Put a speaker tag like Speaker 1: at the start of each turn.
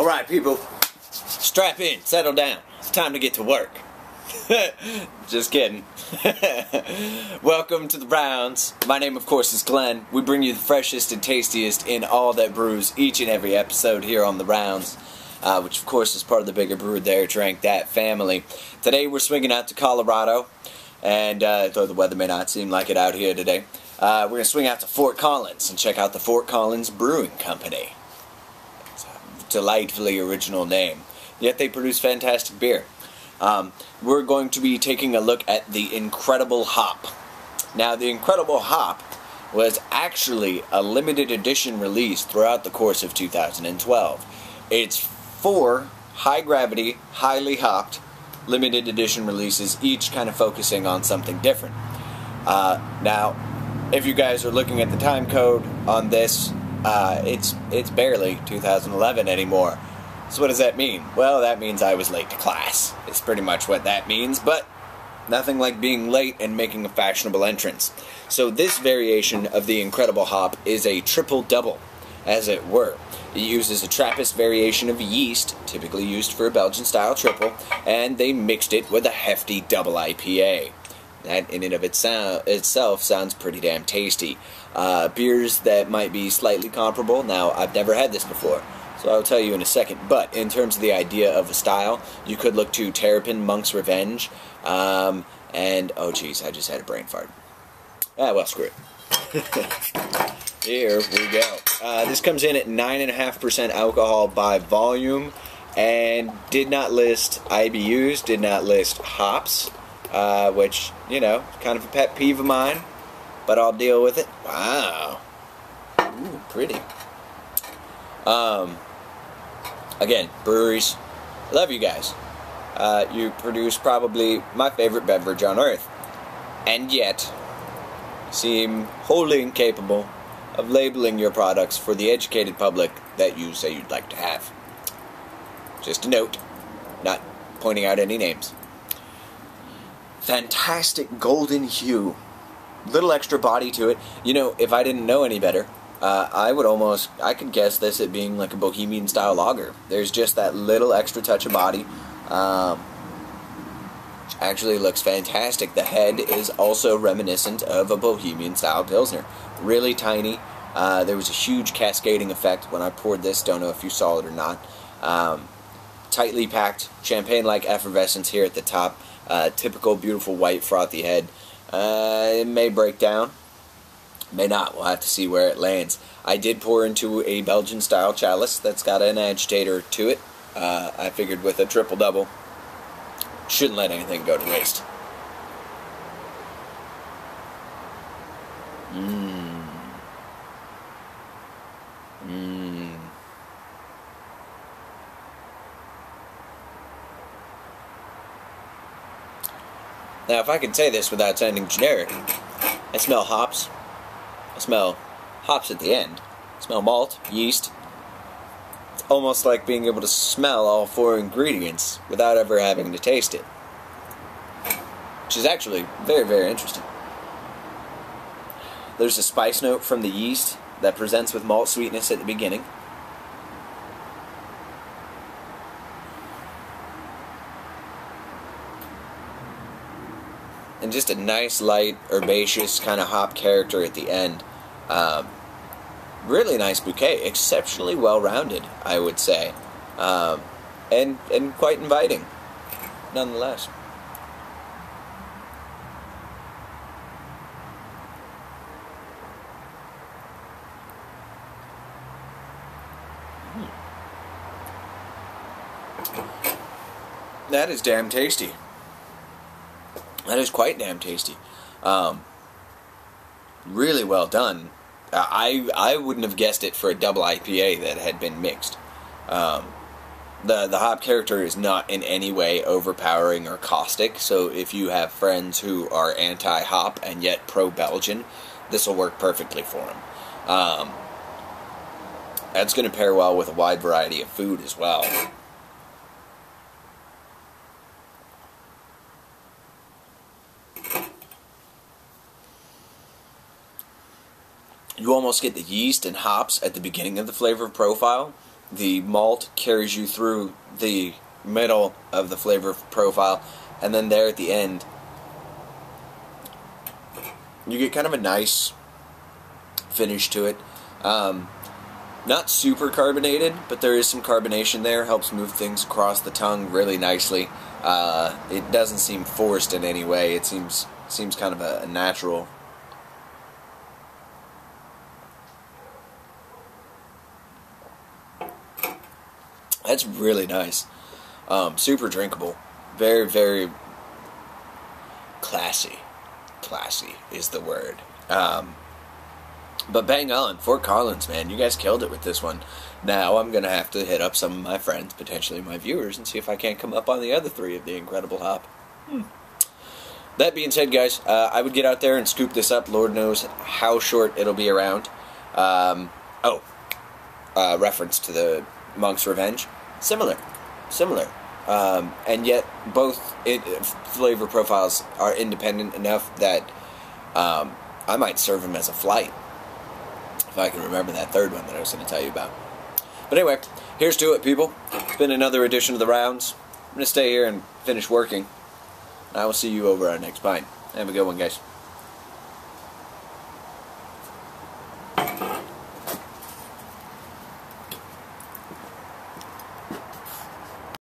Speaker 1: All right, people, strap in, settle down. It's time to get to work. Just kidding. Welcome to the Rounds. My name, of course, is Glenn. We bring you the freshest and tastiest in all that brews each and every episode here on the Rounds. Uh, which, of course, is part of the bigger Brew There Drank That family. Today, we're swinging out to Colorado, and uh, though the weather may not seem like it out here today, uh, we're going to swing out to Fort Collins and check out the Fort Collins Brewing Company. Delightfully original name, yet they produce fantastic beer. Um, we're going to be taking a look at the Incredible Hop. Now, the Incredible Hop was actually a limited edition release throughout the course of 2012. It's four high gravity, highly hopped limited edition releases, each kind of focusing on something different. Uh, now, if you guys are looking at the time code on this, uh, it's it's barely 2011 anymore. So what does that mean? Well, that means I was late to class. It's pretty much what that means, but nothing like being late and making a fashionable entrance. So this variation of the Incredible Hop is a triple double, as it were. It uses a Trappist variation of yeast, typically used for a Belgian style triple, and they mixed it with a hefty double IPA. That in and of itself sounds pretty damn tasty. Uh, beers that might be slightly comparable. Now, I've never had this before, so I'll tell you in a second. But in terms of the idea of a style, you could look to Terrapin Monk's Revenge, um, and oh geez, I just had a brain fart. Ah, well, screw it. Here we go. Uh, this comes in at 9.5% alcohol by volume and did not list IBUs, did not list hops, uh, which, you know, kind of a pet peeve of mine, but I'll deal with it. Wow. Ooh, pretty. Um, again, breweries, love you guys. Uh, you produce probably my favorite beverage on earth, and yet seem wholly incapable of labeling your products for the educated public that you say you'd like to have. Just a note, not pointing out any names. Fantastic golden hue. Little extra body to it. You know, if I didn't know any better, uh, I would almost, I could guess this at being like a bohemian style lager. There's just that little extra touch of body. Um, actually looks fantastic. The head is also reminiscent of a bohemian style pilsner. Really tiny. Uh, there was a huge cascading effect when I poured this. Don't know if you saw it or not. Um, tightly packed, champagne-like effervescence here at the top. Uh, typical beautiful white frothy head. Uh, it may break down. May not. We'll have to see where it lands. I did pour into a Belgian-style chalice that's got an agitator to it. Uh, I figured with a triple-double, shouldn't let anything go to waste. Mmm. Now, if I can say this without sounding generic, I smell hops. I smell hops at the end. I smell malt, yeast. It's almost like being able to smell all four ingredients without ever having to taste it. Which is actually very, very interesting. There's a spice note from the yeast that presents with malt sweetness at the beginning. And just a nice, light, herbaceous kind of hop character at the end. Um, really nice bouquet, exceptionally well-rounded, I would say, um, and and quite inviting, nonetheless. That is damn tasty. That is quite damn tasty. Um, really well done. I I wouldn't have guessed it for a double IPA that had been mixed. Um, the the hop character is not in any way overpowering or caustic. So if you have friends who are anti hop and yet pro Belgian, this will work perfectly for them. Um, that's going to pair well with a wide variety of food as well. You almost get the yeast and hops at the beginning of the flavor profile, the malt carries you through the middle of the flavor profile, and then there at the end, you get kind of a nice finish to it. Um, not super carbonated, but there is some carbonation there. Helps move things across the tongue really nicely. Uh, it doesn't seem forced in any way. It seems seems kind of a, a natural. That's really nice. Um, super drinkable. Very, very classy. Classy is the word. Um, but bang on, Fort Collins, man, you guys killed it with this one. Now I'm gonna have to hit up some of my friends, potentially my viewers, and see if I can't come up on the other three of the Incredible Hop. Hmm. That being said, guys, uh, I would get out there and scoop this up. Lord knows how short it'll be around. Um, oh, uh, reference to the Monk's Revenge. Similar, similar, um, and yet both it, flavor profiles are independent enough that um, I might serve them as a flight if I can remember that third one that I was going to tell you about. But anyway, here's to it, people. It's been another edition of the rounds. I'm going to stay here and finish working. I will see you over our next pint. Have a good one, guys.